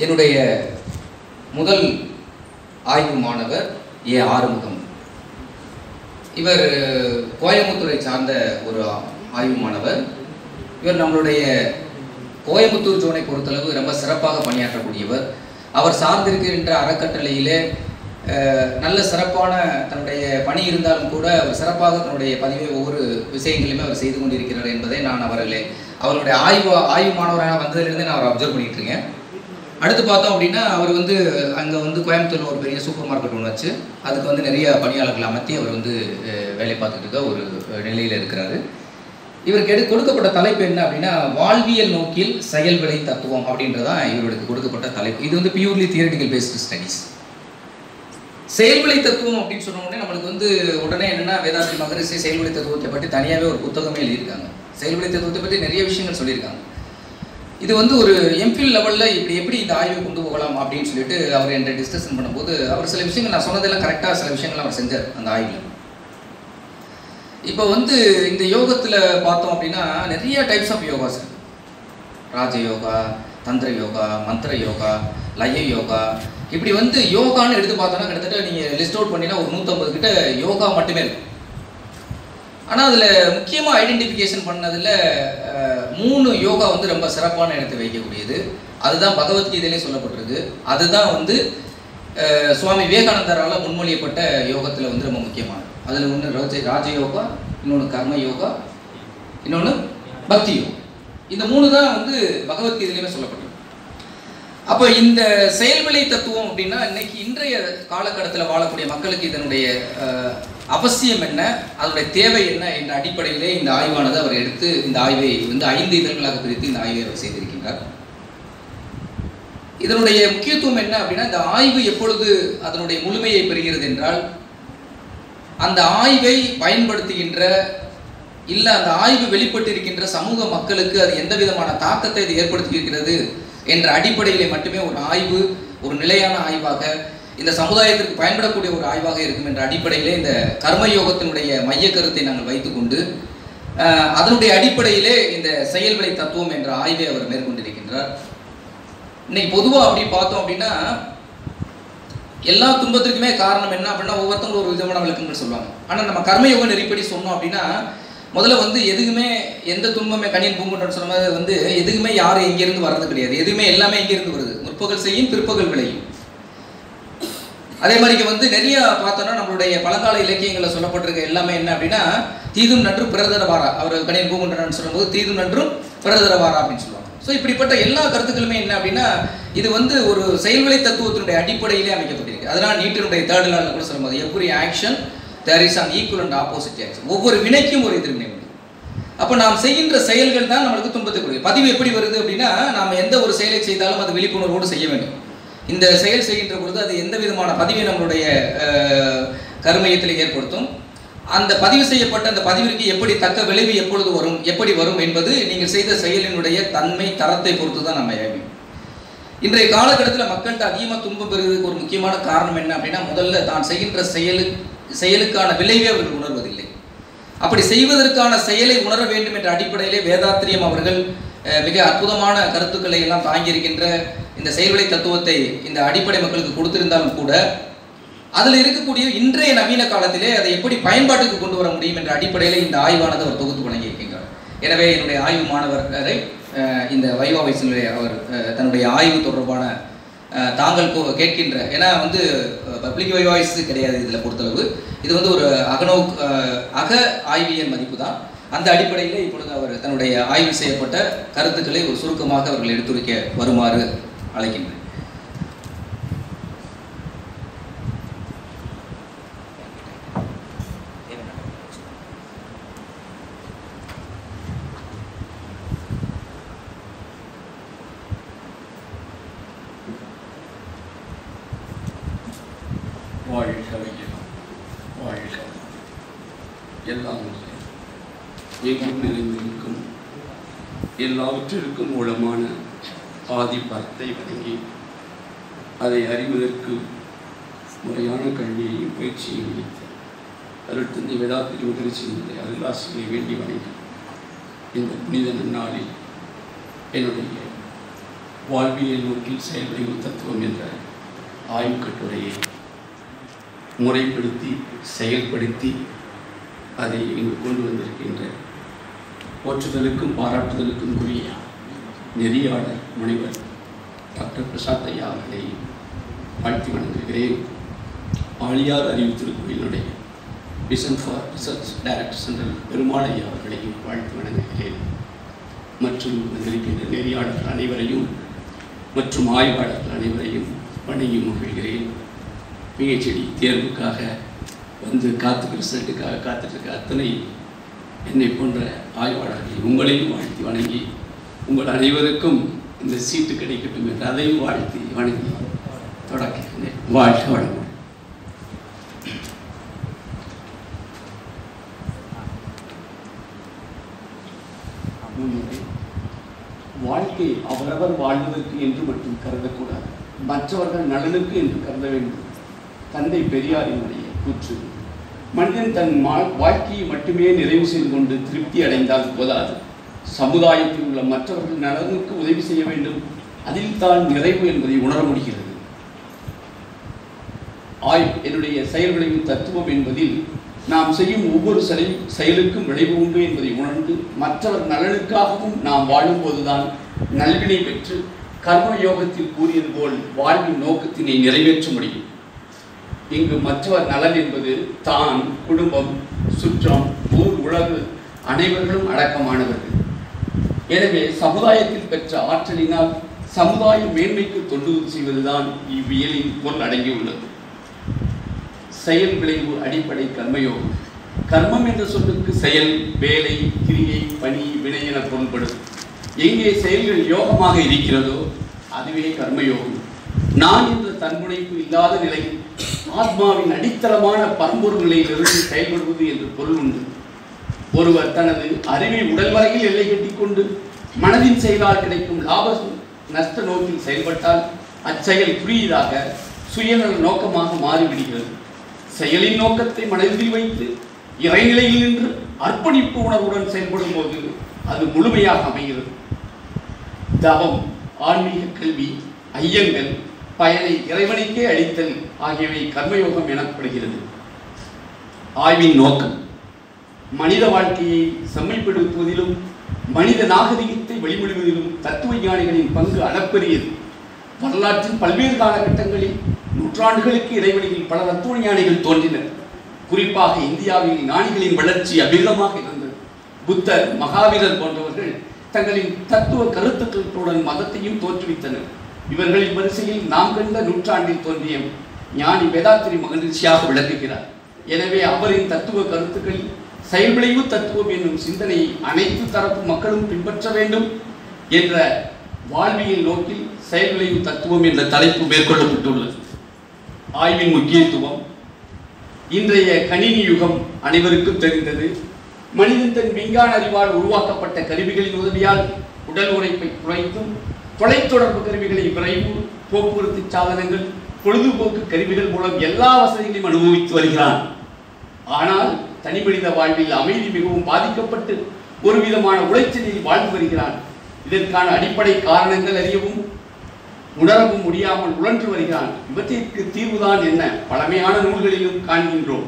என்னுடைய முதல் ஆய்வு மாணவர் ஏ ஆறுமுகம். இவர் கோயம்புத்தூரை சார்ந்த ஒரு ஆய்வு மாணவர். இவர் நம்மளுடைய கோயம்புத்தூர் ஜோனை பொறுத்தளவு ரொம்ப சிறப்பாக பணியாற்றக்கூடியவர். அவர் சார்ந்திருக்கின்ற அறக்கட்டளையிலே நல்ல சிறப்பான தன்னுடைய பணி இருந்தாலும் கூட அவர் சிறப்பாக தன்னுடைய பதிவை ஒவ்வொரு விஷயங்களிலுமே அவர் செய்து கொண்டிருக்கிறார் என்பதை நான் அவர்களே அவருடைய ஆய்வு ஆய்வு மாணவராக வந்ததிலிருந்து நான் அவர் அப்சர்வ் பண்ணிட்டு இருக்கேன். அடுத்து பார்த்தோம் அப்படின்னா அவர் வந்து அங்கே வந்து கோயம்புத்தூரில் ஒரு பெரிய சூப்பர் மார்க்கெட் ஒன்று வச்சு அதுக்கு வந்து நிறைய பணியாளர்கள் அமர்த்தி அவர் வந்து வேலை பார்த்துட்டு இருக்க ஒரு நிலையில் இருக்கிறாரு. இவருக்கு எடுத்து கொடுக்கப்பட்ட தலைப்பு என்ன அப்படின்னா வாழ்வியல் நோக்கில் செயல்விலை தத்துவம் அப்படின்றதான் இவருக்கு கொடுக்கப்பட்ட தலைப்பு. இது வந்து பியூர்லி தியரட்டிக்கல் பேஸ்டு ஸ்டடீஸ் செயல்விலை தத்துவம் அப்படின்னு சொன்ன உடனே நம்மளுக்கு வந்து உடனே என்னன்னா வேதாந்தி மகரிஷி செயல்விளை தத்துவத்தை பற்றி தனியாகவே ஒரு புத்தகமே எழுதியிருக்காங்க. செயல்வழி தத்துவத்தை பற்றி நிறைய விஷயங்கள் சொல்லியிருக்காங்க. இது வந்து ஒரு எம்ஃபில் லெவலில் இப்படி எப்படி இந்த ஆய்வை கொண்டு போகலாம் அப்படின்னு சொல்லிட்டு அவர் என்கிட்ட டிஸ்கஷன் பண்ணும்போது அவர் சில விஷயங்கள் நான் சொன்னதெல்லாம் கரெக்டாக சில விஷயங்கள் அவர் செஞ்சார் அந்த ஆய்வில். இப்போ வந்து இந்த யோகத்தில் பார்த்தோம் அப்படின்னா நிறைய டைப்ஸ் ஆஃப் யோகாஸ் சார் ராஜ யோகா தந்திர யோகா மந்திர யோகா லய யோகா. இப்படி வந்து யோகான்னு எடுத்து பார்த்தோன்னா கிட்டத்தட்ட நீங்கள் லிஸ்ட் அவுட் பண்ணினா ஒரு நூற்றம்பது கிட்ட யோகா மட்டுமே இருக்கு. ஆனால் அதில் முக்கியமாக ஐடென்டிஃபிகேஷன் பண்ணதில் மூணு யோகா வந்து ரொம்ப சிறப்பான இடத்தை வைக்கக்கூடியது. அதுதான் பகவத்கீதையிலே சொல்லப்பட்டிருக்கு. அதுதான் வந்து சுவாமி விவேகானந்தரால் முன்மொழியப்பட்ட யோகத்தில் வந்து ரொம்ப முக்கியமானது. அதில் ஒன்று ராஜ ராஜயோகா இன்னொன்று கர்ம யோகா இன்னொன்று பக்தி யோகா இந்த மூணு தான் வந்து பகவத்கீதையிலுமே சொல்லப்பட்டிருக்கு. அப்போ இந்த செயல்விளை தத்துவம் அப்படின்னா இன்னைக்கு இன்றைய காலகட்டத்தில் வாழக்கூடிய மக்களுக்கு இதனுடைய அவசியம் என்ன? அதனுடைய தேவை என்ன என்ற அடிப்படையிலே இந்த ஆய்வானது அவர் எடுத்து இந்த ஆய்வை வந்து ஐந்து இதழ்களாக பிரித்து இந்த ஆய்வை அவர் செய்திருக்கின்றார். இதனுடைய முக்கியத்துவம் என்ன அப்படின்னா இந்த ஆய்வு எப்பொழுது அதனுடைய முழுமையை பெறுகிறது என்றால் அந்த ஆய்வை பயன்படுத்துகின்ற இல்லை அந்த ஆய்வு வெளிப்பட்டிருக்கின்ற சமூக மக்களுக்கு அது எந்த விதமான தாக்கத்தை இது ஏற்படுத்தியிருக்கிறது என்ற அடிப்படையிலே மட்டுமே ஒரு ஆய்வு ஒரு நிலையான ஆய்வாக இந்த சமுதாயத்திற்கு பயன்படக்கூடிய ஒரு ஆய்வாக இருக்கும் என்ற அடிப்படையிலே இந்த கர்மயோகத்தினுடைய மைய கருத்தை நாங்கள் வைத்துக்கொண்டு அதனுடைய அடிப்படையிலே இந்த செயல்விளை தத்துவம் என்ற ஆய்வை அவர் மேற்கொண்டிருக்கின்றார். இன்னைக்கு பொதுவாக அப்படி பார்த்தோம் அப்படின்னா எல்லா துன்பத்திற்குமே காரணம் என்ன அப்படின்னா ஒவ்வொருத்தவங்களும் ஒரு விதமான விளக்கங்கள் சொல்லுவாங்க. ஆனால் நம்ம கர்மயோக நெறிப்படி சொன்னோம் அப்படின்னா முதல்ல வந்து எதுக்குமே எந்த துன்பமே கணியன் பூங்குன்றன்னு சொன்ன மாதிரி வந்து எதுக்குமே யாரும் இங்கேருந்து வர்றது கிடையாது. எதுவுமே எல்லாமே இங்கேருந்து வருது. முற்பகல் செய்யும் பிற்பகல் விளையும். அதே மாதிரி வந்து நிறைய பார்த்தோம்னா நம்மளுடைய பழங்கால இலக்கியங்களில் சொல்லப்பட்டிருக்க எல்லாமே என்ன அப்படின்னா தீதும் நன்று பிறதர வாரா. அவர் கணியன் பூங்குன்றன் சொல்லும்போது தீதும் நன்றும் பிறதர வாரா அப்படின்னு சொல்லுவாங்க. ஸோ இப்படிப்பட்ட எல்லா கருத்துக்களுமே என்ன அப்படின்னா இது வந்து ஒரு செயல்வழி தத்துவத்தினுடைய அடிப்படையிலே அமைக்கப்பட்டிருக்கு. அதனால் நீட்டினுடைய தேர்ட் லால கூட சொல்லும்போது every action there is an equal and opposite action ஒவ்வொரு வினைக்கும் ஒரு எதிர்வினை உண்டு. அப்போ நாம் செய்கின்ற செயல்கள் தான் நம்மளுக்கு துன்பத்தை பதிவு எப்படி வருது அப்படின்னா நாம் எந்த ஒரு செயலை செய்தாலும் அது விழிப்புணர்வோடு செய்ய வேண்டும். இந்த செயல் செய்கின்ற பொழுது அது எந்த விதமான பதிவை நம்மளுடைய கருமையத்தில் ஏற்படுத்தும்? அந்த பதிவு செய்யப்பட்ட அந்த பதிவிற்கு எப்படி தக்க விளைவு எப்பொழுது வரும் எப்படி வரும் என்பது நீங்கள் செய்த செயலினுடைய தன்மை தரத்தை பொறுத்து தான் நம்ம அமையும் இன்றைய காலகட்டத்தில் மக்கள்கிட்ட அதிகமாக துன்பம் பெறுவதற்கு ஒரு முக்கியமான காரணம் என்ன அப்படின்னா முதல்ல தான் செய்கின்ற செயலு செயலுக்கான விளைவே அவர்கள் உணர்வதில்லை. அப்படி செய்வதற்கான செயலை உணர வேண்டும் என்ற அடிப்படையிலே வேதாத்திரியம் அவர்கள் மிக அற்புதமான கருத்துக்களை எல்லாம் தாங்கியிருக்கின்ற இந்த செயல்வழி தத்துவத்தை இந்த அடிப்படை மக்களுக்கு கொடுத்திருந்தாலும் கூட அதில் இருக்கக்கூடிய இன்றைய நவீன காலத்திலே அதை எப்படி பயன்பாட்டுக்கு கொண்டு வர முடியும் என்ற அடிப்படையில் இந்த ஆய்வானது அவர் தொகுத்து வழங்கியிருக்கின்றார். எனவே என்னுடைய ஆய்வு மாணவரை இந்த வைவா வயசினுடைய அவர் தன்னுடைய ஆய்வு தொடர்பான தாங்கள் கேட்கின்ற ஏன்னா வந்து பப்ளிக் வைவாய்ஸ் கிடையாது இதில் பொறுத்தளவு. இது வந்து ஒரு அகநோக் அக ஆய்வியல் மதிப்பு தான். அந்த அடிப்படையில் இப்பொழுது அவர் தன்னுடைய ஆய்வு செய்யப்பட்ட கருத்துக்களை ஒரு சுருக்கமாக அவர்கள் எடுத்துரைக்க வருமாறு அழைக்கின்றனர் வாழ்க வையகம் வாழ்க எல்லாம் இல்லை. எங்கும் நிறைந்திருக்கும் எல்லாவற்றிற்கும் மூலமான ஆதி பரத்தை வழங்கி அதை அறிவதற்கு முறையான கல்வியையும் பயிற்சியையும் அளித்த அருட்தந்தை வேதாத்திரி மகிழ்ச்சியினுடைய அருளாசியை வேண்டி வணங்கி இந்த புனித நன்னாளில் என்னுடைய வாழ்வியல் நோக்கில் செயல்படும் தத்துவம் என்ற ஆய்வுக்கட்டுரையை முறைப்படுத்தி செயல்படுத்தி அதை இங்கு கொண்டு வந்திருக்கின்ற போற்றுதலுக்கும் பாராட்டுதலுக்கும் உரிய நெறியாளர் முனைவர் டாக்டர் பிரசாத் ஐயா அவர்களை வாழ்த்தி வணங்குகிறேன். ஆழியார் அறிவு திருக்கோயிலுடைய mission for research director general Perumal ஐயா அவர்களையும் வாழ்த்து வணங்குகிறேன். மற்றும் வந்திருக்கின்ற நெறியாளர்கள் அனைவரையும் மற்றும் ஆய்வாளர்கள் அனைவரையும் வணங்கி மகிழ்கிறேன். பிஹெச்டி தேர்வுக்காக வந்து காத்து ரிசல்ட்டுக்காக காத்துட்டு இருக்க அத்தனை என்னை போன்ற ஆய்வாளர்களை உங்களையும் வாழ்த்தி வணங்கி உங்கள் அனைவருக்கும் இந்த சீட்டு கிடைக்கட்டும் என்று அதையும் வாழ்த்தி வணங்கி தொடக்க வாழ்க வழங்கும் வாழ்க்கை அவரவர் வாழ்வதற்கு என்று மட்டும் கருதக்கூடாது. மற்றவர்கள் நலனுக்கு என்று கருத வேண்டும். தந்தை பெரியாரினுடைய கூற்று. மனிதன் தன் மா- வாழ்க்கையை மட்டுமே நிறைவு செய்து கொண்டு திருப்தி அடைந்தால் போதாது. சமுதாயத்தில் உள்ள மற்றவர்கள் நலனுக்கு உதவி செய்ய வேண்டும். அதில் தான் நிறைவு என்பதை உணர முடிகிறது. ஆய் என்னுடைய செயல் விளைவு தத்துவம் என்பதில் நாம் செய்யும் ஒவ்வொரு செயல் செயலுக்கும் விளைவு உண்டு என்பதை உணர்ந்து மற்றவர் நலனுக்காகவும் நாம் வாழும்போதுதான் நல்வினை பெற்று கர்ம யோகத்தில் கூறியது போல் வாழ்வின் நோக்கத்தினை நிறைவேற்ற முடியும். இங்கு மற்றவர் நலன் என்பது தான் குடும்பம் சுற்றம் ஊர் உலகு அனைவர்களும் அடக்கமானவர்கள். எனவே சமுதாயத்தில் பெற்ற ஆற்றலினால் சமுதாய மேன்மைக்கு தொண்டு செய்வதுதான் இவ்வியலின் பொருள் அடங்கியுள்ளது. செயல் விளைவு அடிப்படை கர்மயோகம். கர்மம் என்ற சொல்லுக்கு செயல் வேலை கிரியை பணி வினை என பொருள்படும் எங்கே செயல்கள் யோகமாக இருக்கிறதோ அதுவே கர்மயோகம். நான் என்ற தன்முனைப்பு இல்லாத நிலையில் ஆத்மாவின் அடித்தளமான பரம்பொருள் நிலையிலிருந்து செயல்படுவது என்று பொருள் உண்டு. ஒருவர் தனது அறிவை உடல் வரையில் எல்லை கட்டிக்கொண்டு மனதின் செயலால் கிடைக்கும் லாப நஷ்ட நோக்கில் செயல்பட்டால் அச்செயல் குறியீடாக சுயநல நோக்கமாக மாறிவிடுகிறது. செயலின் நோக்கத்தை மனதில் வைத்து இறைநிலையில் நின்று அர்ப்பணிப்பு உணர்வுடன் செயல்படும் போது அது முழுமையாக அமைகிறது. தவம் ஆன்மீக கல்வி ஐயங்கள் பயனை இறைவனுக்கே அளித்தல் ஆகியவை கர்மயோகம் எனப்படுகிறது. ஆய்வின் நோக்கம் மனித வாழ்க்கையை செம்மைப்படுத்துவதிலும் மனித நாகரிகத்தை வழிபடுவதிலும் தத்துவ ஞானிகளின் பங்கு அளப்பரியது. வரலாற்றின் பல்வேறு காலகட்டங்களில் நூற்றாண்டுகளுக்கு இடைவெளியில் பல தத்துவ ஞானிகள் தோன்றினர். குறிப்பாக இந்தியாவில் ஞானிகளின் வளர்ச்சி அபிரதமாக இருந்தது. புத்தர் மகாவீரர் போன்றவர்கள் தங்களின் தத்துவ கருத்துக்களுடன் மதத்தையும் தோற்றுவித்தனர் இவர்களின் வரிசையில் நாம் கண்ட நூற்றாண்டில் தோன்றிய ஞானி வேதாத்திரி மகிழ்ச்சியாக விளங்குகிறார். எனவே அவரின் தத்துவ கருத்துக்கள் செயல்விளைவு தத்துவம் என்னும் சிந்தனையை அனைத்து தரப்பு மக்களும் பின்பற்ற வேண்டும் என்ற வாழ்வியல் நோக்கில் செயல்விளைவு தத்துவம் என்ற தலைப்பு மேற்கொள்ளப்பட்டுள்ளது. ஆய்வின் முக்கியத்துவம். இன்றைய கணினி யுகம் அனைவருக்கும் தெரிந்தது. மனிதன் தன் விஞ்ஞான அறிவால் உருவாக்கப்பட்ட கருவிகளின் உதவியால் உடல் உழைப்பை குறைத்தும் தொலைத்தொடர்பு கருவிகளை விரைவு போக்குவரத்து சாதனங்கள் பொழுதுபோக்கு கருவிகள் மூலம் எல்லா வசதிகளையும் அனுபவித்து வருகிறான். ஆனால் தனிமனித வாழ்வில் அமைதி மிகவும் பாதிக்கப்பட்டு ஒரு விதமான உளைச்சலில் வாழ்ந்து வருகிறான். இதற்கான அடிப்படை காரணங்கள் அறியவும் உணரவும் முடியாமல் உழன்று வருகிறான். இவற்றிற்கு தீர்வுதான் என்ன? பழமையான நூல்களிலும் காண்கின்றோம்.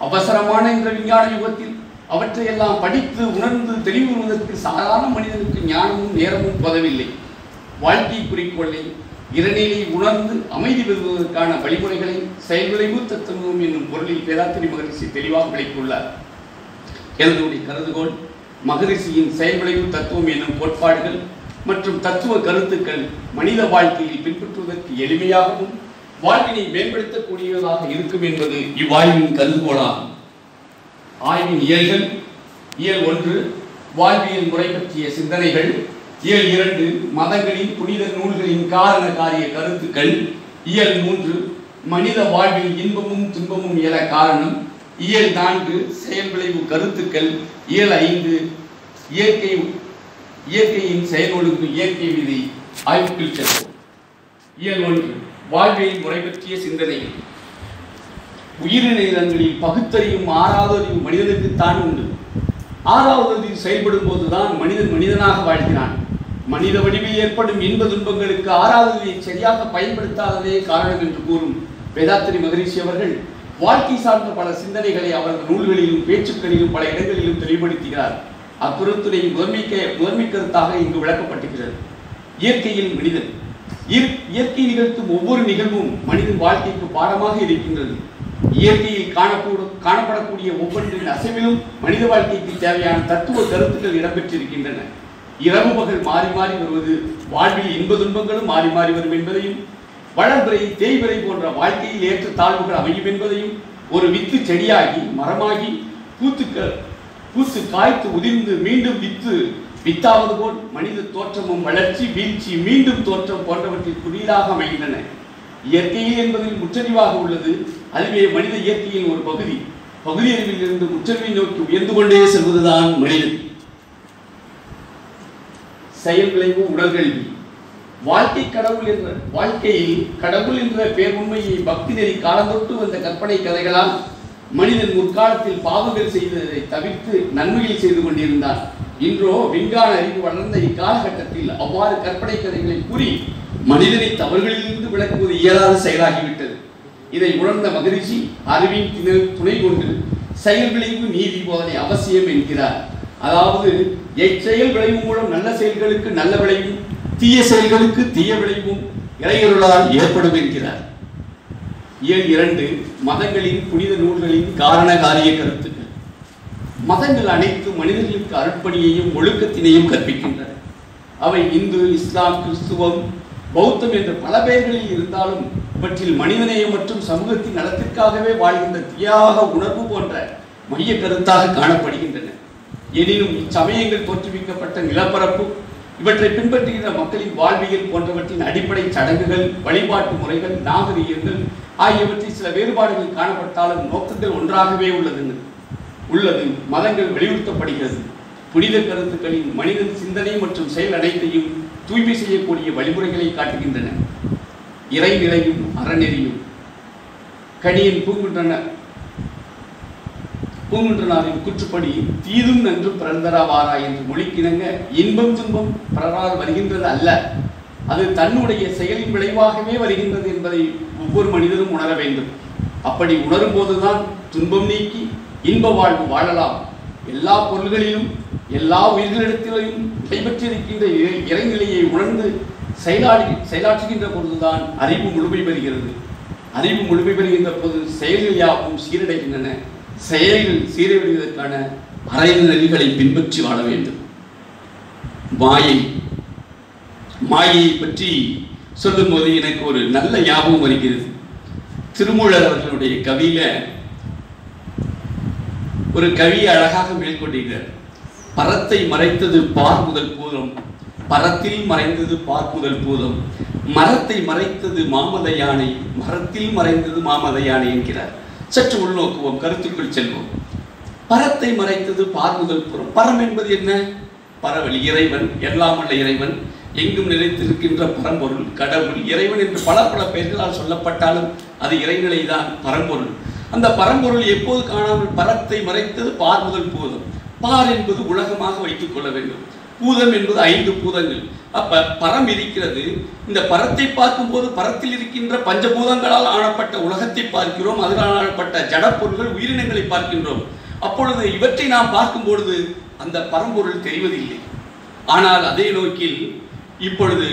அவசரமான இந்த விஞ்ஞான யுகத்தில் அவற்றையெல்லாம் படித்து உணர்ந்து தெளிவுறுவதற்கு சாதாரண மனிதனுக்கு ஞானமும் நேரமும் பதவில்லை வாழ்க்கை குறிக்கோளை இறைநிலை உணர்ந்து அமைதி பெறுவதற்கான வழிமுறைகளை செயல்விளைவு தத்துவம் என்னும் பொருளில் பேராத்திரி மகரிஷி தெளிவாக விளக்கியுள்ளார். எனதுடைய கருதுகோள் மகரிஷியின் செயல்விளைவு தத்துவம் என்னும் கோட்பாடுகள் மற்றும் தத்துவ கருத்துக்கள் மனித வாழ்க்கையில் பின்பற்றுவதற்கு எளிமையாகவும் வாழ்வினை மேம்படுத்தக்கூடியதாக இருக்கும் என்பது இவ்வாய்வின் கருதுகோளாகும். ஆய்வின் இயல்கள் இயல் ஒன்று வாழ்வியல் முறை பற்றிய சிந்தனைகள் இயல் இரண்டு மதங்களின் புனித நூல்களின் காரண காரிய கருத்துக்கள் இயல் மூன்று மனித வாழ்வில் இன்பமும் துன்பமும் இயல காரணம் இயல் நான்கு செயல் விளைவு கருத்துக்கள் இயல் ஐந்து இயற்கை இயற்கையின் செயல் இயற்கை விதி ஆய்வுக்குள் செல்வோம் இயல் ஒன்று வாழ்வியல் முறை பற்றிய சிந்தனைகள் உயிரினங்களில் பகுத்தறியும் ஆறாவது அறிவு மனிதனுக்குத்தான் உண்டு. ஆறாவது செயல்படும் போதுதான் மனிதன் மனிதனாக வாழ்கிறான். மனித வடிவில் ஏற்படும் இன்ப துன்பங்களுக்கு ஆறாவது சரியாக பயன்படுத்தாததே காரணம் என்று கூறும் வேதாத்திரி மகரிஷி அவர்கள் வாழ்க்கை சார்ந்த பல சிந்தனைகளை அவரது நூல்களிலும் பேச்சுக்களிலும் பல இடங்களிலும் தெளிவுபடுத்துகிறார். அக்கருத்துரை முதன்மைக்க முதன்மை கருத்தாக இங்கு விளக்கப்பட்டுகிறது இயற்கையில் மனிதன். இயற்கை நிகழ்த்தும் ஒவ்வொரு நிகழ்வும் மனிதன் வாழ்க்கைக்கு பாடமாக இருக்கின்றது. இயற்கையில் காணக்கூடும் காணப்படக்கூடிய ஒவ்வொன்றின் அசைவிலும் மனித வாழ்க்கைக்கு தேவையான தத்துவ கருத்துக்கள் இடம்பெற்றிருக்கின்றன. இரவு பகல் மாறி மாறி வருவது வாழ்வில் இன்ப துன்பங்களும் மாறி மாறி வரும் என்பதையும் வளர்பிறை தேய்பிறை போன்ற வாழ்க்கையில் ஏற்ற தாழ்வுகள் அமையும் என்பதையும் ஒரு வித்து செடியாகி மரமாகி பூத்துக்கள் பூத்து காய்த்து உதிர்ந்து மீண்டும் வித்து வித்தாவது போல் மனித தோற்றமும் வளர்ச்சி வீழ்ச்சி மீண்டும் தோற்றம் போன்றவற்றில் குறியீடாக அமைகின்றன. இயற்கையில் என்பதில் முற்றறிவாக உள்ளது அதுவே மனித இயற்கையின் ஒரு பகுதி. பகுதி அறிவில் இருந்து உச்சமை நோக்கி உயர்ந்து கொண்டே செல்வதுதான் மனிதன். செயல் விளைவு உடற்கல்வி வாழ்க்கை கடவுள் என்ற வாழ்க்கையில் கடவுள் என்ற பேருண்மையை பக்தி நெறி காலந்தொட்டு வந்த கற்பனை கதைகளால் மனிதன் முற்காலத்தில் பாவங்கள் செய்ததை தவிர்த்து நன்மையில் செய்து கொண்டிருந்தான். இன்றோ விஞ்ஞான அறிவு வளர்ந்த இக்காலகட்டத்தில் அவ்வாறு கற்பனை கதைகளை கூறி மனிதனை தவறுகளிலிருந்து விளக்குவது இயலாத செயலாகிவிட்டது. இதை உணர்ந்த மகிழ்ச்சி அறிவின் துணை கொண்டு செயல் விளைவு நீதி போதனை அவசியம் என்கிறார். அதாவது எச்செயல் விளைவு மூலம் நல்ல செயல்களுக்கு நல்ல விளைவும் தீய செயல்களுக்கு தீய விளைவும் இளைஞர்களால் ஏற்படும் என்கிறார். இயல் இரண்டு மதங்களின் புனித நூல்களின் காரண காரிய கருத்துக்கள். மதங்கள் அனைத்து மனிதர்களுக்கு அருட்பணியையும் ஒழுக்கத்தினையும் கற்பிக்கின்றன. அவை இந்து இஸ்லாம் கிறிஸ்துவம் பௌத்தம் என்ற பல பெயர்களில் இருந்தாலும் இவற்றில் மனிதநேயம் மற்றும் சமூகத்தின் நலத்திற்காகவே வாழ்கின்ற தியாக உணர்வு போன்ற மைய கருத்தாக காணப்படுகின்றன. எனினும் இச்சமயங்கள் தோற்றுவிக்கப்பட்ட நிலப்பரப்பு இவற்றை பின்பற்றுகின்ற மக்களின் வாழ்வியல் போன்றவற்றின் அடிப்படை சடங்குகள் வழிபாட்டு முறைகள் நாகரீகங்கள் ஆகியவற்றில் சில வேறுபாடுகள் காணப்பட்டாலும் நோக்கங்கள் ஒன்றாகவே உள்ளது. உள்ளது. மதங்கள் வலியுறுத்தப்படுகிறது. புனித கருத்துக்களின் மனிதன் சிந்தனை மற்றும் செயல் அனைத்தையும் தூய்மை செய்யக்கூடிய வழிமுறைகளை காட்டுகின்றன. இறைநிலையும் அறநெறியும். கணியன் பூங்குன்றன. பூங்குன்றனாரின் குற்றுப்படி தீதும் நன்றும் பிறந்தராவாரா என்று மொழிக்கிணங்க இன்பம் துன்பம் பிறரால் வருகின்றது அல்ல. அது தன்னுடைய செயலின் விளைவாகவே வருகின்றது என்பதை ஒவ்வொரு மனிதரும் உணர வேண்டும். அப்படி உணரும் போதுதான் துன்பம் நீக்கி இன்ப வாழ்வு வாழலாம். எல்லா பொருள்களிலும் எல்லா உயிர்களிடத்திலும் கைப்பற்றியிருக்கின்ற இறைநிலையை உணர்ந்து செயலாடி செயலாற்றுகின்ற பொழுதுதான் அறிவு முழுமை பெறுகிறது. அறிவு முழுமை பெறுகின்ற போது செயலில் யாவும் சீரடைகின்றன. செயலில் சீரடைவதற்கான அறையின் நெறிகளை பின்பற்றி வாழ வேண்டும். மாயை மாயை பற்றி சொல்லும்போது எனக்கு ஒரு நல்ல ஞாபகம் வருகிறது. திருமூலர் அவர்களுடைய கவியில ஒரு கவியை அழகாக மேற்கொண்டிருக்கிறார். பரத்தை மறைத்தது பார் முதல் பூதம் பரத்தில் மறைந்தது பார்ப்புதல் பூதம். மரத்தை மறைத்தது மாமத யானை மரத்தில் மறைந்தது மாமத யானை என்கிறார். சற்று உள்நோக்குவோம் கருத்துக்குள் செல்வோம். பரத்தை மறைத்தது பார்முதல் புறம் பரம் என்பது என்ன? பரவல் இறைவன் எல்லாம் உள்ள இறைவன் எங்கும் நிலைத்திருக்கின்ற பரம்பொருள் கடவுள் இறைவன் என்று பல பல பெயர்களால் சொல்லப்பட்டாலும் அது இறைநிலைதான் பரம்பொருள். அந்த பரம்பொருள் எப்போது காணாமல் பரத்தை மறைத்தது பார் முதல் பூதம். பார் என்பது உலகமாக வைத்துக் கொள்ள வேண்டும். பூதம் என்பது ஐந்து பூதங்கள். அப்ப பரம் இருக்கிறது. இந்த பரத்தை பார்க்கும்போது பரத்தில் இருக்கின்ற பஞ்சபூதங்களால் ஆனப்பட்ட உலகத்தை பார்க்கிறோம். அதனால் ஆனப்பட்ட ஜடப்பொருள்கள் உயிரினங்களை பார்க்கின்றோம். அப்பொழுது இவற்றை நாம் பார்க்கும் பொழுது அந்த பரம்பொருள் தெரிவதில்லை. ஆனால் அதே நோக்கில் இப்பொழுது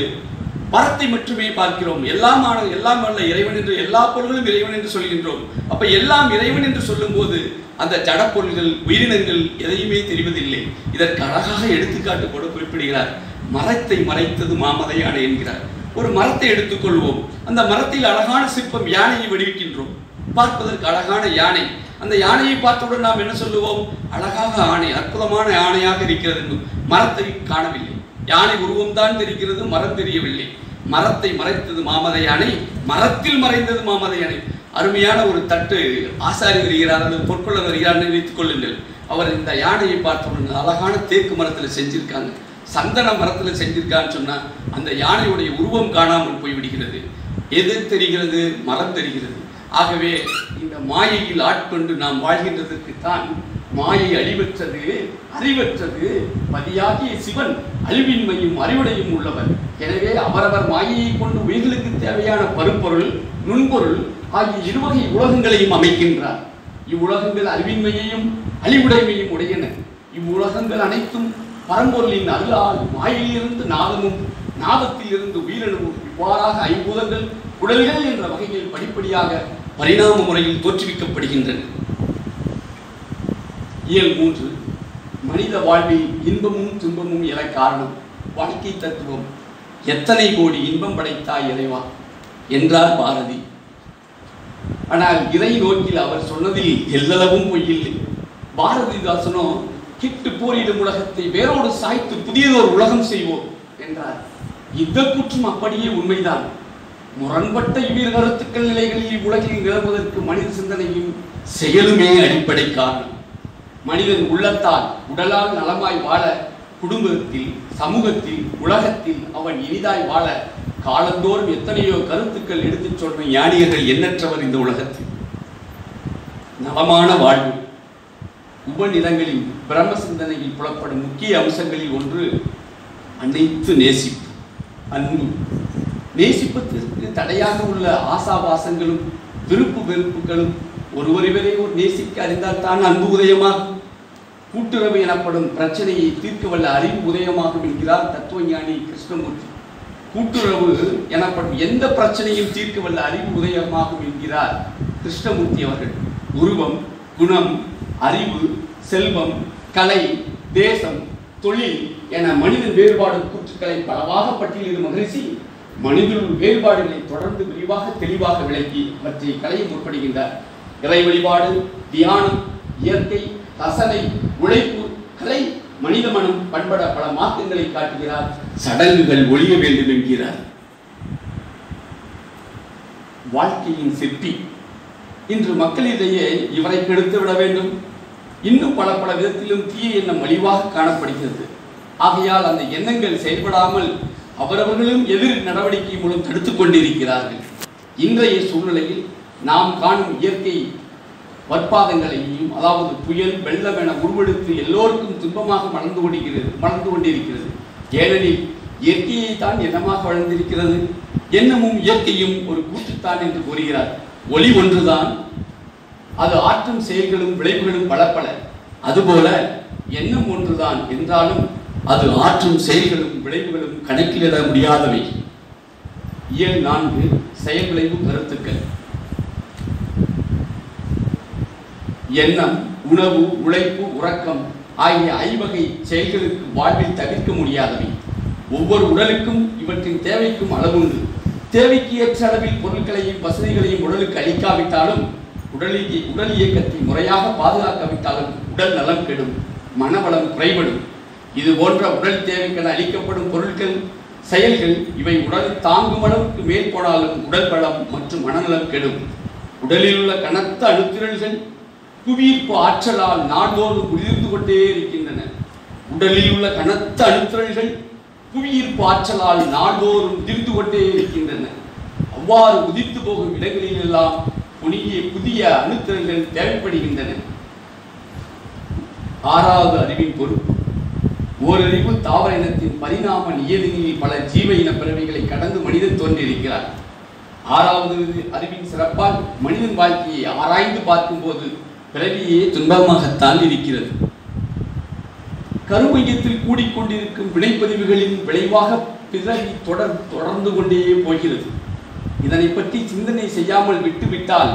மரத்தை மட்டுமே பார்க்கிறோம். எல்லாம் எல்லாம் அல்ல இறைவன் என்று எல்லா பொருள்களும் இறைவன் என்று சொல்கின்றோம். அப்ப எல்லாம் இறைவன் என்று சொல்லும்போது அந்த ஜடப்பொருள்கள் உயிரினங்கள் எதையுமே தெரிவதில்லை. இதற்கு அழகாக எடுத்துக்காட்டு கூட குறிப்பிடுகிறார். மரத்தை மறைத்தது மாமத யானை என்கிறார். ஒரு மரத்தை எடுத்துக்கொள்வோம். அந்த மரத்தில் அழகான சிற்பம் யானையை வடிவிக்கின்றோம். பார்ப்பதற்கு அழகான யானை. அந்த யானையை பார்த்தவுடன் நாம் என்ன சொல்லுவோம்? அழகாக ஆணை அற்புதமான யானையாக இருக்கிறது என்றும் மரத்தை காணவில்லை. யானை உருவம் தான் தெரிகிறது மரம் தெரியவில்லை. மரத்தை மறைத்தது மாமத யானை மரத்தில் மறைந்தது மாமத யானை. அருமையான ஒரு தட்டு ஆசாரி வருகிறார் அல்லது பொற்கொள்ள வருகிறார் நினைத்துக் கொள்ளுங்கள். அவர் இந்த யானையை பார்த்தவுடன் அழகான தேக்கு மரத்தில் செஞ்சிருக்காங்க. சந்தன மரத்தில் செஞ்சிருக்கான்னு சொன்னால் அந்த யானையுடைய உருவம் காணாமல் போய்விடுகிறது. எது தெரிகிறது? மரம் தெரிகிறது. ஆகவே இந்த மாயையில் ஆட்கொண்டு நாம் வாழ்கின்றதற்கு தான் மாயை அழிவற்றது அறிவற்றது. பதியாகிய சிவன் அழிவின்மையும் அறிவுடையும் உள்ளவர். எனவே அவரவர் மாயையை கொண்டு உயிர்களுக்கு தேவையான பருப்பொருள் நுண்பொருள் ஆகிய இருவகை உலகங்களையும் அமைக்கின்றார். இவ்வுலகங்கள் அறிவின்மையையும் அழிவுடைமையும் உடையன. இவ்வுலகங்கள் அனைத்தும் பரம்பொருளின் அருளால் மாயிலிருந்து நாதமும் நாதத்திலிருந்து உயிரினமும் இவ்வாறாக ஐம்பூதங்கள் உடல்கள் என்ற வகையில் படிப்படியாக பரிணாம முறையில் தோற்றுவிக்கப்படுகின்றன. இயல் மூன்று. மனித வாழ்வில் இன்பமும் துன்பமும் என காரணம் வாழ்க்கை தத்துவம். எத்தனை கோடி இன்பம் படைத்தாய் இறைவா? என்றார் பாரதி. ஆனால் இறை நோக்கில் அவர் சொன்னதில் எல்லளவும் பொய்யில்லை. பாரதிதாசனோ கிட்டு போரிடும் உலகத்தை வேரோடு சாய்த்து புதியதொரு உலகம் செய்வோம் என்றார். இந்த குற்றம் அப்படியே உண்மைதான். முரண்பட்ட இவ்விரு கருத்துக்கள் நிலைகளில் இவ்வுலகில் நிலவுவதற்கு மனித சிந்தனையும் செயலுமே அடிப்படை காரணம். மனிதன் உள்ளத்தால் உடலால் நலமாய் வாழ குடும்பத்தில் சமூகத்தில் உலகத்தில் அவன் இனிதாய் வாழ காலந்தோறும் எத்தனையோ கருத்துக்கள் எடுத்துச் சொன்ன ஞானியர்கள் எண்ணற்றவர் இந்த உலகத்தில். நலமான வாழ்வு. உபநிலங்களில் பிரம்ம சிந்தனையில் புலப்படும் முக்கிய அம்சங்களில் ஒன்று அனைத்து நேசிப்பு அன்பு. நேசிப்பதற்கு தடையாக உள்ள ஆசாபாசங்களும் விருப்பு வெறுப்புகளும் ஒருவரிவரை ஒரு நேசிக்க அறிந்தால் தான் அன்பு உதயமாகும். கூட்டுறவு எனப்படும் பிரச்சனையை தீர்க்க வல்ல அறிவு உதயமாகும் என்கிறார் தத்துவஞானி கிருஷ்ணமூர்த்தி. கூட்டுறவு எனப்படும் எந்த பிரச்சனையும் தீர்க்க வல்ல அறிவு உதயமாகும் என்கிறார் கிருஷ்ணமூர்த்தி அவர்கள். உருவம் குணம் அறிவு செல்வம் கலை தேசம் தொழில் என மனிதன் வேறுபாடு கூற்றுக்களை பலவாக பட்டியலிடும் மகிழ்ச்சி மனிதனுள் வேறுபாடுகளை தொடர்ந்து விரிவாக தெளிவாக விளக்கி அவற்றை களைய முற்படுகின்றார் இறை வழிபாடு தியானம் இயற்கை தசனை உழைப்பு கலை மனித மனம் பண்பட பல மாற்றங்களை காட்டுகிறார். சடங்குகள் ஒழிய வேண்டும் என்கிறார். வாழ்க்கையின் சிற்பி. இன்று மக்களிடையே இவரை கெடுத்து விட வேண்டும். இன்னும் பல பல விதத்திலும் தீய எண்ணம் மலிவாக காணப்படுகிறது. ஆகையால் அந்த எண்ணங்கள் செயல்படாமல் அவரவர்களும் எதிர் நடவடிக்கை மூலம் தடுத்துக் கொண்டிருக்கிறார்கள். இன்றைய சூழ்நிலையில் நாம் காணும் இயற்கை வற்பாதங்களையும் அதாவது புயல் வெள்ளம் என உருவெடுத்து எல்லோருக்கும் துன்பமாக மலர்ந்து கொண்டிருக்கிறது மலர்ந்து கொண்டிருக்கிறது. ஏனெனில் இயற்கையை தான் என்னமாக வளர்ந்திருக்கிறது? எண்ணமும் இயற்கையும் ஒரு கூற்றுத்தான் என்று கூறுகிறார். ஒளி ஒன்றுதான் அது ஆற்றும் செயல்களும் விளைவுகளும் பல. அதுபோல எண்ணம் ஒன்றுதான் என்றாலும் அது ஆற்றும் செயல்களும் விளைவுகளும் கணக்கிலிட முடியாதவை. இயல் நான்கு செயல் விளைவு கருத்துக்கள். எண்ணம் உணவு உழைப்பு உறக்கம் ஆகிய ஐவகை செயல்களுக்கு வாழ்வில் தவிர்க்க முடியாதவை. ஒவ்வொரு உடலுக்கும் இவற்றின் தேவைக்கும் அளவுண்டு. தேவைக்கு ஏற்ற அளவில் பொருட்களையும் வசதிகளையும் உடலுக்கு அளிக்காவிட்டாலும் உடலில் உடல் இயக்கத்தை முறையாக பாதுகாக்காவிட்டாலும் உடல் நலம் கெடும் மனவளம் குறைபடும். இது போன்ற உடல் தேவைக்கென அளிக்கப்படும் பொருட்கள் செயல்கள் இவை உடல் தாங்கும் அளவுக்கு மேல் உடல் பலம் மற்றும் மனநலம் கெடும். உடலில் உள்ள கனத்த அணுத்திரள்கள் புவியீர்ப்பு ஆற்றலால் நாடோறும் உதிர்ந்து கொண்டே இருக்கின்றன. உடலில் உள்ள கனத்த அணுத்தல்கள் புவியீர்ப்பு ஆற்றலால் நாடோறும் உதிர்ந்து கொண்டே இருக்கின்றன. அவ்வாறு உதிர்த்து போகும் இடங்களில் எல்லாம் புனிய புதிய அணுத்திரள்கள் தேவைப்படுகின்றன. ஆறாவது அறிவின் பொறுப்பு ஓரறிவு தாவர இனத்தின் பரிணாம நியதியில் பல ஜீவ இன பிறவிகளை கடந்து மனிதன் தோன்றியிருக்கிறார். ஆறாவது அறிவின் சிறப்பால் மனிதன் வாழ்க்கையை ஆராய்ந்து பார்க்கும்போது பிறவியே துன்பமாகத்தான் இருக்கிறது. கருமையத்தில் கூடிக்கொண்டிருக்கும் வினைப்பதிவுகளின் விளைவாக பிறவி தொடர் தொடர்ந்து கொண்டே போகிறது. இதனை பற்றி சிந்தனை செய்யாமல் விட்டுவிட்டால்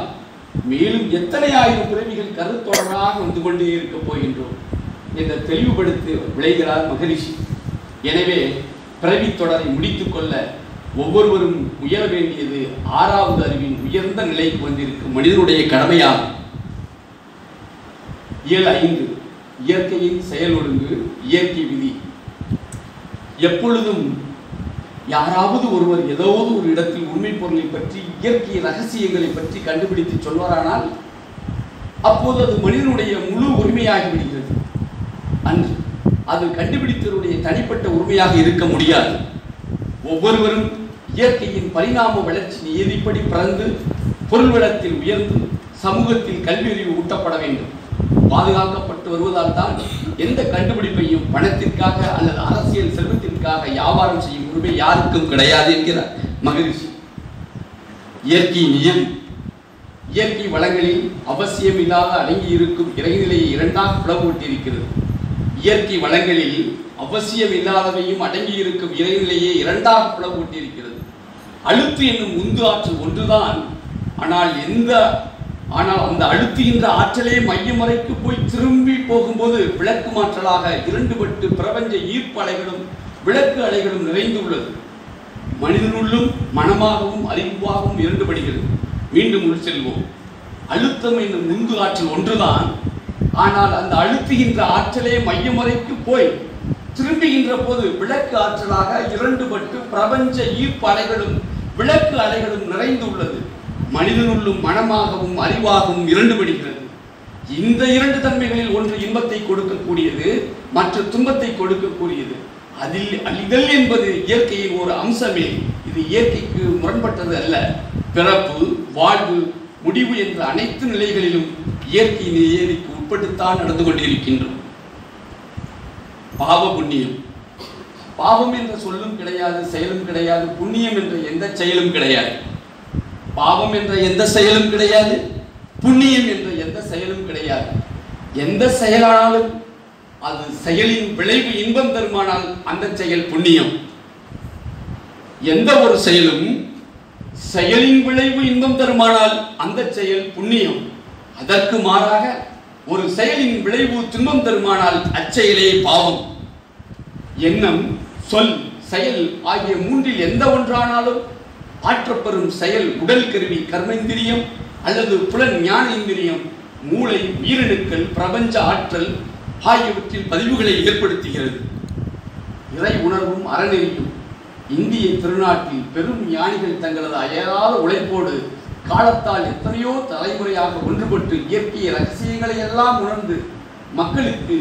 மேலும் எத்தனை ஆயிரம் பிறவிகள் கருத்தொடராக வந்து கொண்டே இருக்கப் போகின்றோம் என்று தெளிவுபடுத்தி விளைகிறார் மகரிஷி. எனவே பிறவி தொடரை முடித்துக் கொள்ள ஒவ்வொருவரும் உயர வேண்டியது ஆறாவது அறிவின் உயர்ந்த நிலைக்கு வந்திருக்கும் மனிதனுடைய கடமையாகும். இயல் ஐந்து இயற்கையின் செயல் ஒழுங்கு இயற்கை விதி. எப்பொழுதும் யாராவது ஒருவர் ஏதாவது ஒரு இடத்தில் உண்மை பொருளை பற்றி இயற்கை ரகசியங்களை பற்றி கண்டுபிடித்து சொல்வாரானால் அப்போது அது மனிதனுடைய முழு உரிமையாகி விடுகிறது. அன்று அது கண்டுபிடித்தவருடைய தனிப்பட்ட உரிமையாக இருக்க முடியாது. ஒவ்வொருவரும் இயற்கையின் பரிணாம வளர்ச்சி நியதிப்படி பிறந்து பொருள் வளத்தில் உயர்ந்து சமூகத்தில் கல்வியறிவு ஊட்டப்பட வேண்டும். பாதுகாக்கப்பட்டு வருவதால் தான் எந்த கண்டுபிடிப்பையும் பணத்திற்காக அல்லது அரசியல் செல்வத்திற்காக வியாபாரம் செய்யும் உரிமை யாருக்கும் கிடையாது என்கிறார் மகரிஷி. இயற்கை நியதி. இயற்கை வளங்களில் அவசியம் இல்லாத அடங்கி இருக்கும் இறைநிலையை இரண்டாக பிளவுபட்டிருக்கிறது இயற்கை வளங்களில் அவசியம் இல்லாதவையும் அடங்கி இருக்கும் இறைநிலையை இரண்டாக பிளவுபட்டிருக்கிறது அழுத்து என்னும் உந்து ஆற்றல் ஒன்றுதான் ஆனால் எந்த ஆனால் அந்த அழுத்துகின்ற ஆற்றலே மையமறைக்கு போய் திரும்பி போகும்போது விளக்கு மாற்றலாக இரண்டுபட்டு பிரபஞ்ச ஈர்ப்பு அலைகளும் விளக்கு அலைகளும் நிறைந்துள்ளது. மனிதனுள்ளும் மனமாகவும் அறிவாகவும் இரண்டுபடுகிறது மீண்டும் உள் செல்வோம். அழுத்தம் என்னும் உந்து ஆற்றல் ஒன்றுதான். ஆனால் அந்த அழுத்துகின்ற ஆற்றலே மையமறைக்கு போய் திரும்புகின்ற போது விளக்கு ஆற்றலாக இரண்டுபட்டு பிரபஞ்ச ஈர்ப்பு அலைகளும் விளக்கு அலைகளும் நிறைந்துள்ளது. மனிதனுள்ளும் மனமாகவும் அறிவாகவும் இரண்டு இரண்டுபடுகிறது இந்த இரண்டு தன்மைகளில் ஒன்று இன்பத்தை கொடுக்கக்கூடியது மற்ற துன்பத்தை கொடுக்கக்கூடியது. அதில் அழிதல் என்பது இயற்கையின் ஒரு அம்சமே. இது இயற்கைக்கு முரண்பட்டது அல்ல. பிறப்பு வாழ்வு முடிவு என்ற அனைத்து நிலைகளிலும் இயற்கை நியதிக்கு உட்பட்டுத்தான் நடந்து கொண்டிருக்கின்றோம் பாவ புண்ணியம். பாவம் என்ற சொல்லும் கிடையாது செயலும் கிடையாது புண்ணியம் என்ற எந்த செயலும் கிடையாது. பாவம் என்ற எந்த செயலும் கிடையாது புண்ணியம் என்ற எந்த செயலும் கிடையாது. எந்த செயலானாலும் அது செயலின் விளைவு இன்பம் தருமானால் அந்த செயல் புண்ணியம். எந்த ஒரு செயலும் செயலின் விளைவு இன்பம் தருமானால் அந்த செயல் புண்ணியம். அதற்கு மாறாக ஒரு செயலின் விளைவு துன்பம் தருமானால் அச்செயலே பாவம். எண்ணம் சொல் செயல் ஆகிய மூன்றில் எந்த ஒன்றானாலும் ஆற்றப்பெறும் செயல் உடல் கருவி கர்மேந்திரியம் அல்லது புலன் ஞான இந்திரியம் மூளை உயிரணுக்கள் பிரபஞ்ச ஆற்றல் ஆகியவற்றில் பதிவுகளை ஏற்படுத்துகிறது. இறை உணர்வும் அறநெறியும் இந்திய திருநாட்டில் பெரும் ஞானிகள் தங்களது அயராத உழைப்போடு காலத்தால் எத்தனையோ தலைமுறையாக ஒன்றுபட்டு இயற்கைய ரகசியங்களை எல்லாம் உணர்ந்து மக்களுக்கு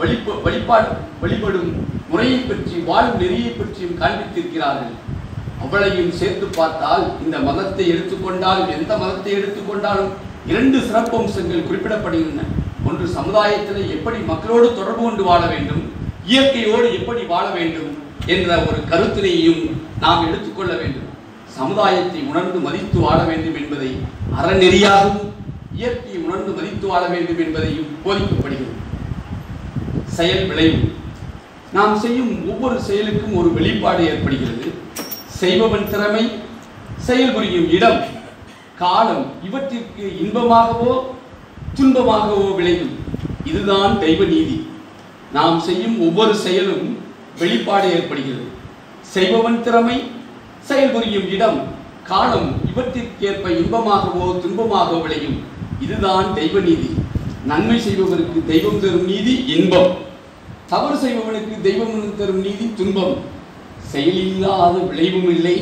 வழிப வழிபாடு வழிபடும் முறையை பற்றி வாழும் நெறியை பற்றியும் காண்பித்திருக்கிறார்கள். அவளையும் சேர்த்து பார்த்தால் இந்த மதத்தை எடுத்துக்கொண்டால் எந்த மதத்தை எடுத்துக்கொண்டாலும் இரண்டு சிறப்பம்சங்கள் குறிப்பிடப்படுகின்றன. ஒன்று சமுதாயத்தில் எப்படி மக்களோடு தொடர்பு கொண்டு வாழ வேண்டும் இயற்கையோடு எப்படி வாழ வேண்டும் என்ற ஒரு கருத்தினையும் நாம் எடுத்துக்கொள்ள வேண்டும். சமுதாயத்தை உணர்ந்து மதித்து வாழ வேண்டும் என்பதை அறநெறியாகவும் இயற்கையை உணர்ந்து மதித்து வாழ வேண்டும் என்பதையும் போதிக்கப்படுகிறது. செயல் விளைவு. நாம் செய்யும் ஒவ்வொரு செயலுக்கும் ஒரு வெளிப்பாடு ஏற்படுகிறது. செய்பவன் திறமை செயல்புரியும் இடம் காலம் இவற்றிற்கு இன்பமாகவோ துன்பமாகவோ விளையும். இதுதான் தெய்வ நீதி. நாம் செய்யும் ஒவ்வொரு செயலும் வெளிப்பாடு ஏற்படுகிறது. செய்பவன் திறமை செயல்புரியும் இடம் காலம் இவற்றிற்கேற்ப இன்பமாகவோ துன்பமாகவோ விளையும். இதுதான் தெய்வ நீதி. நன்மை செய்பவருக்கு தெய்வம் தரும் நீதி இன்பம். தவறு செய்பவனுக்கு தெய்வம் தரும் நீதி துன்பம். செயலில்லாத விளைவும் இல்லை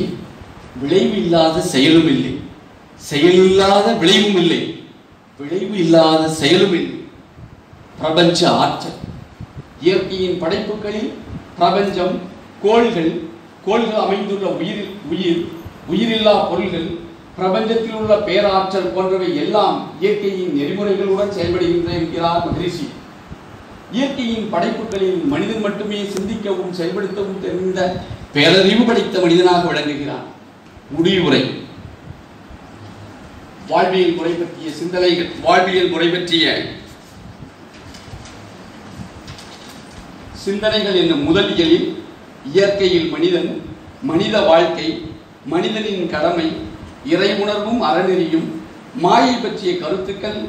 விளைவு இல்லாத செயலும் இல்லை. செயலில்லாத விளைவும் இல்லை விளைவு இல்லாத செயலும் இல்லை. பிரபஞ்ச ஆற்றல். இயற்கையின் படைப்புகளில் பிரபஞ்சம் கோள்கள் கோள்கள் அமைந்துள்ள உயிர் உயிர் உயிரில்லா பொருள்கள் பிரபஞ்சத்தில் உள்ள பேராற்றல் போன்றவை எல்லாம் இயற்கையின் நெறிமுறைகளுடன் செயல்படுகின்றன என்கிறார் மகரிஷி. இயற்கையின் படைப்புகளில் மனிதன் மட்டுமே சிந்திக்கவும் செயல்படுத்தவும் தெரிந்த பேரறிவு படைத்த மனிதனாக விளங்குகிறான். முடிவுரை. வாழ்வியல் முறை பற்றிய சிந்தனைகள். வாழ்வியல் முறை பற்றிய சிந்தனைகள் என்னும் முதல் இயலில் இயற்கையில் மனிதன் மனித வாழ்க்கை மனிதனின் கடமை இறை உணர்வும் அறநெறியும் மாயை பற்றிய கருத்துக்கள்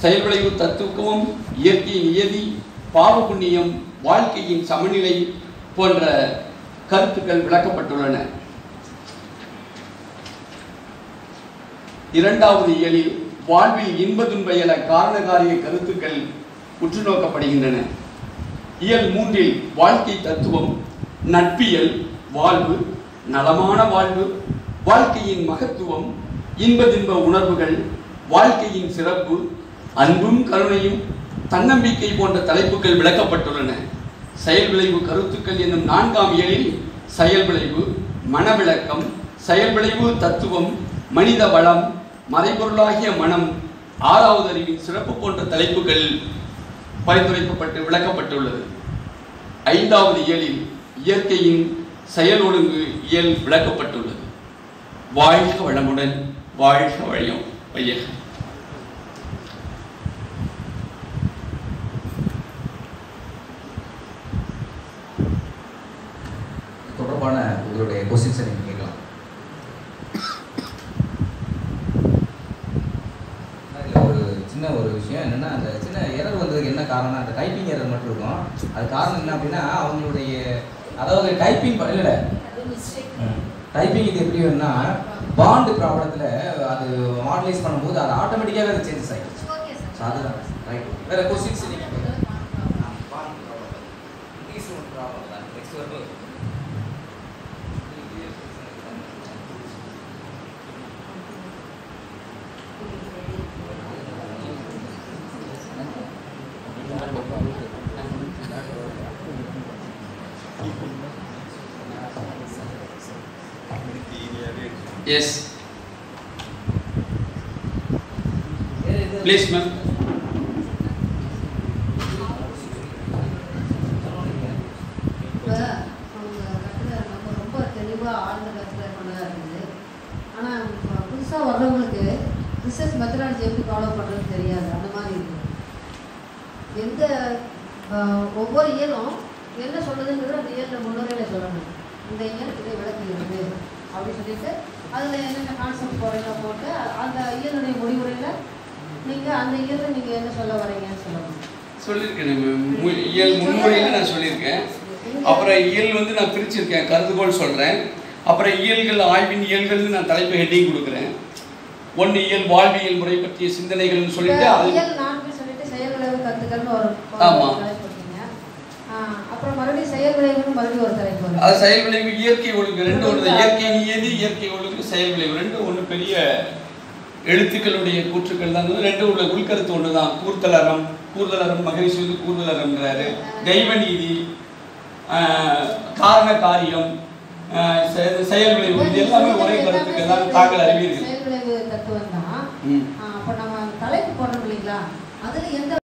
செயல்விளைவு தத்துவம் இயற்கை நியதி பாவ புண்ணியம் வாழ்க்கையின் சமநிலை போன்ற கருத்துக்கள் விளக்கப்பட்டுள்ளன. இரண்டாவது இயலில் வாழ்வில் இன்ப துன்ப என காரணகாரிய கருத்துக்கள் உற்று நோக்கப்படுகின்றன இயல் மூன்றில் வாழ்க்கை தத்துவம் நட்பியல் வாழ்வு நலமான வாழ்வு வாழ்க்கையின் மகத்துவம் இன்பதின்ப உணர்வுகள் வாழ்க்கையின் சிறப்பு அன்பும் கருணையும் தன்னம்பிக்கை போன்ற தலைப்புகள் விளக்கப்பட்டுள்ளன. செயல் விளைவு கருத்துக்கள் என்னும் நான்காம் இயலில் செயல் விளைவு மனவிளக்கம் செயல் விளைவு தத்துவம் மனித வளம் மறைபொருளாகிய மனம் ஆறாவது அறிவின் சிறப்பு போன்ற தலைப்புகள் பரிந்துரைக்கப்பட்டு விளக்கப்பட்டுள்ளது. ஐந்தாவது இயலில் இயற்கையின் செயல் ஒழுங்கு இயல் விளக்கப்பட்டுள்ளது. வாழ்க வளமுடன் வாழ்க வழியும் வையகம். தொடர்பான உங்களுடைய கொஸ்டின்ஸை நீங்கள் கேட்கலாம். இதில் ஒரு சின்ன ஒரு விஷயம் என்னென்னா அந்த சின்ன எரர் வந்ததுக்கு என்ன காரணம் அந்த டைப்பிங் எரர் மட்டும் இருக்கும். அது காரணம் என்ன அப்படின்னா அவங்களுடைய அதாவது டைப்பிங் இல்லை டைப்பிங் இது எப்படி வேணும்னா பாண்ட் ப்ராப்ளத்தில் அது மாடலைஸ் பண்ணும்போது அது ஆட்டோமேட்டிக்காகவே அது சேஞ்சஸ் ஆகிடுச்சு ஸோ அதுதான். ரைட் வேறு கொஸ்டின்ஸ் நீங்கள் நெக்ஸ்ட் வரும் Yes. Please, ma'am. அதில் என்னென்ன கான்செப்ட் போடுறீங்க போட்டு அந்த இயலுடைய முடிவுரையில் நீங்கள் அந்த இயலில் நீங்கள் என்ன சொல்ல வரீங்கன்னு சொல்லணும் சொல்லியிருக்கேன் இயல் முன்முறையில் நான் சொல்லியிருக்கேன். அப்புறம் இயல் வந்து நான் பிரிச்சிருக்கேன். கருதுகோள் சொல்கிறேன் அப்புறம் இயல்கள் ஆய்வின் இயல்கள்னு நான் தலைப்பு ஹெட்டிங் கொடுக்குறேன். ஒன்று இயல் வாழ்வியல் முறை பற்றிய சிந்தனைகள்னு சொல்லிட்டு இப்ப அது இயல் நான்கு சொல்லிட்டு செயல் விளைவு கத்துக்கள்னு ஒரு ஒரு ஆமா. தலைப்பு இருக்கீங்க. ஆ, அப்புறம் மறுபடியும் செயல் விளைவுன்னு மறுபடியும் ஒரு தலைப்பு வரும் அது செயல் விளைவு இயற்கை ஒழுங்கு ரெண்டு ஒன்று. இயற்கை நியதி இயற்கை ஒழுங்கு செயல் விளைவு. ரெண்டு ஒன்று பெரிய எழுத்துக்களுடைய கூற்றுக்கள் தான். ரெண்டு உள்ள உள்கருத்து ஒன்று தான் கூர்த்தலரம் கூர்தலரம் மகரிஷி வந்து கூர்தலரம்ங்கிறாரு தெய்வ நீதி காரண காரியம் செயல் விளைவு. இது எல்லாமே ஒரே கருத்துக்கள் தான். தாங்கள் அறிவீர்கள். செயல் விளைவு தத்துவம் தான் அப்ப நம்ம தலைப்பு போடுறோம் இல்லைங்களா? அதுல எந்த